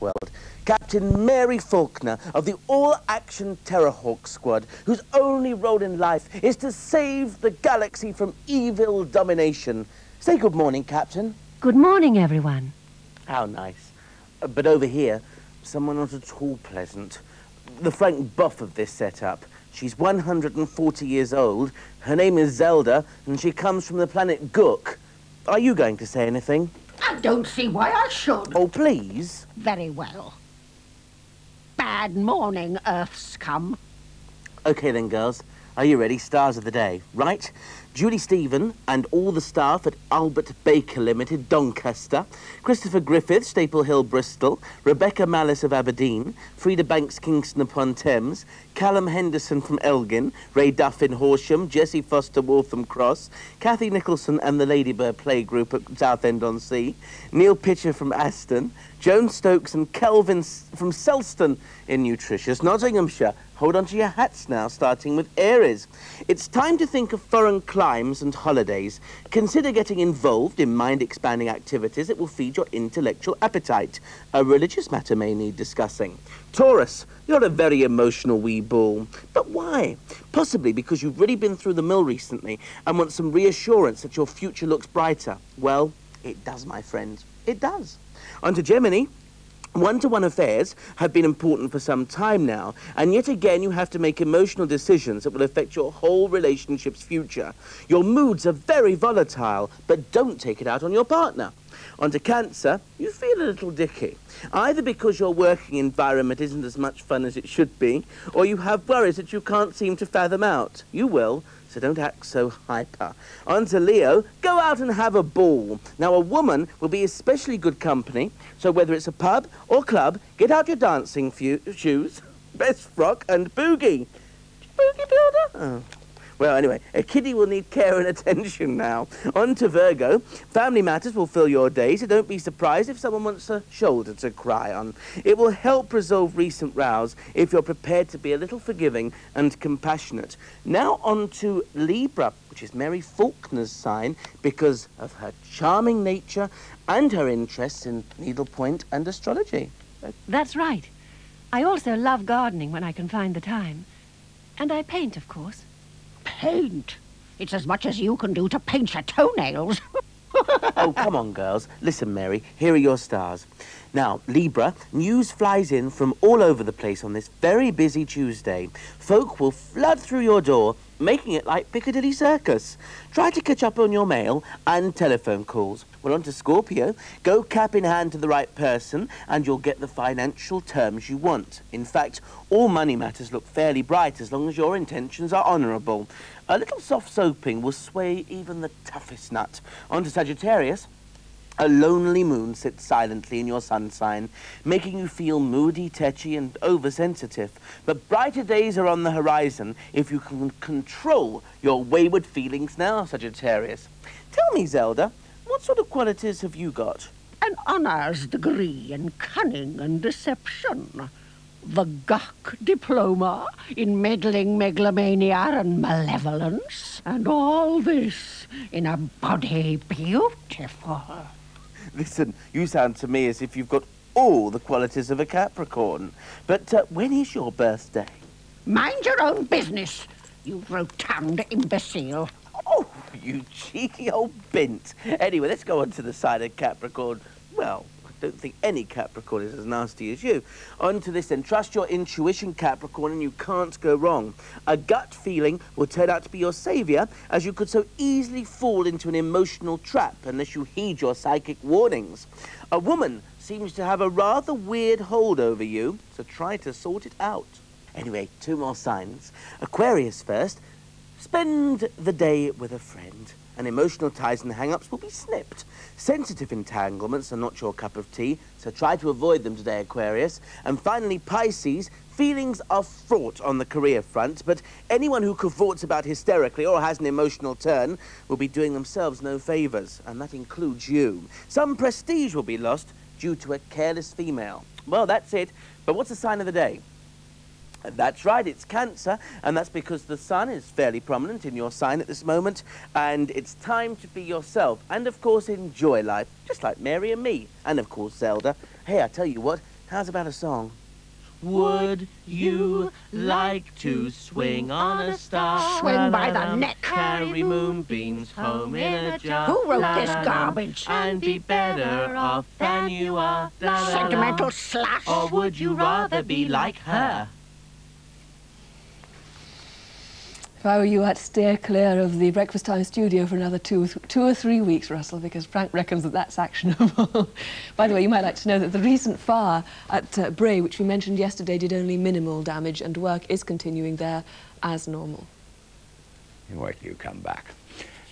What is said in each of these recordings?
world. Captain Mary Falconer of the All-Action Terrahawk Squad, whose only role in life is to save the galaxy from evil domination. Say good morning, Captain. Good morning, everyone. How nice. Uh, but over here, someone not at all pleasant. The Frank Bough of this setup. She's 140 years old. Her name is Zelda, and she comes from the planet Guk. Are you going to say anything? I don't see why I should. Oh, please. Very well. Bad morning, Earth's come. Okay then, girls. Are you ready? Stars of the day, right? Julie Stephen and all the staff at Albert Baker Limited, Doncaster, Christopher Griffith, Staple Hill, Bristol, Rebecca Malice of Aberdeen, Frida Banks, Kingston upon Thames, Callum Henderson from Elgin, Ray Duff in Horsham, Jesse Foster, Waltham Cross, Kathy Nicholson and the Ladybird Playgroup at Southend on Sea, Neil Pitcher from Aston, Joan Stokes and Kelvin from Selston in nutritious Nottinghamshire. Hold on to your hats now, starting with Aries. It's time to think of foreign climes and holidays. Consider getting involved in mind-expanding activities that will feed your intellectual appetite. A religious matter may need discussing. Taurus, you're a very emotional wee bull. But why? Possibly because you've really been through the mill recently and want some reassurance that your future looks brighter. Well, it does, my friend. It does. On to Gemini. One-to-one affairs have been important for some time now, and yet again you have to make emotional decisions that will affect your whole relationship's future. Your moods are very volatile, but don't take it out on your partner. On to Cancer, you feel a little dicky, either because your working environment isn't as much fun as it should be, or you have worries that you can't seem to fathom out. You will, so don't act so hyper. On to Leo, go out and have a ball. Now, a woman will be especially good company, so whether it's a pub or club, get out your dancing shoes, best frock, and boogie. Boogie builder? Oh. Well, anyway, a kiddie will need care and attention now. On to Virgo. Family matters will fill your day, so don't be surprised if someone wants a shoulder to cry on. It will help resolve recent rows if you're prepared to be a little forgiving and compassionate. Now on to Libra, which is Mary Falconer's sign because of her charming nature and her interests in needlepoint and astrology. That's right. I also love gardening when I can find the time. And I paint, of course paint. It's as much as you can do to paint your toenails. oh, come on, girls. Listen, Mary, here are your stars. Now, Libra, news flies in from all over the place on this very busy Tuesday. Folk will flood through your door, making it like Piccadilly Circus. Try to catch up on your mail and telephone calls. Well, on to Scorpio. Go cap in hand to the right person, and you'll get the financial terms you want. In fact, all money matters look fairly bright as long as your intentions are honourable. A little soft soaping will sway even the toughest nut. On to Sagittarius. A lonely moon sits silently in your sun sign, making you feel moody, tetchy, and oversensitive. But brighter days are on the horizon if you can control your wayward feelings now, Sagittarius. Tell me, Zelda, what sort of qualities have you got? An honours degree in cunning and deception. The Guk diploma in meddling, megalomania, and malevolence. And all this in a body beautiful. Listen, you sound to me as if you've got all the qualities of a Capricorn. But uh, when is your birthday? Mind your own business, you rotund imbecile. Oh, you cheeky old bint. Anyway, let's go on to the side of Capricorn. Well, don't think any Capricorn is as nasty as you. On to this then. Trust your intuition, Capricorn, and you can't go wrong. A gut feeling will turn out to be your saviour, as you could so easily fall into an emotional trap unless you heed your psychic warnings. A woman seems to have a rather weird hold over you, so try to sort it out. Anyway, two more signs. Aquarius first. Spend the day with a friend and emotional ties and hang-ups will be snipped. Sensitive entanglements are not your cup of tea, so try to avoid them today, Aquarius. And finally, Pisces, feelings are fraught on the career front, but anyone who cavorts about hysterically or has an emotional turn will be doing themselves no favours, and that includes you. Some prestige will be lost due to a careless female. Well, that's it. But what's the sign of the day? That's right, it's Cancer, and that's because the sun is fairly prominent in your sign at this moment, and it's time to be yourself, and of course enjoy life, just like Mary and me, and of course Zelda. Hey, I tell you what, How's about a song? Would you like to swing on a star? Swing by the neck. Carry moonbeams home in a jar. Who wrote this la, la, garbage? And be better off than you are. Sentimental slash. Or would you rather be like her? If I were you, I'd steer clear of the breakfast time studio for another two, two or three weeks, Russell, because Frank reckons that that's actionable. By the way, you might like to know that the recent fire at uh, Bray, which we mentioned yesterday, did only minimal damage, and work is continuing there as normal. Wait till you come back.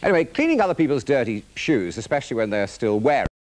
Anyway, cleaning other people's dirty shoes, especially when they're still wearing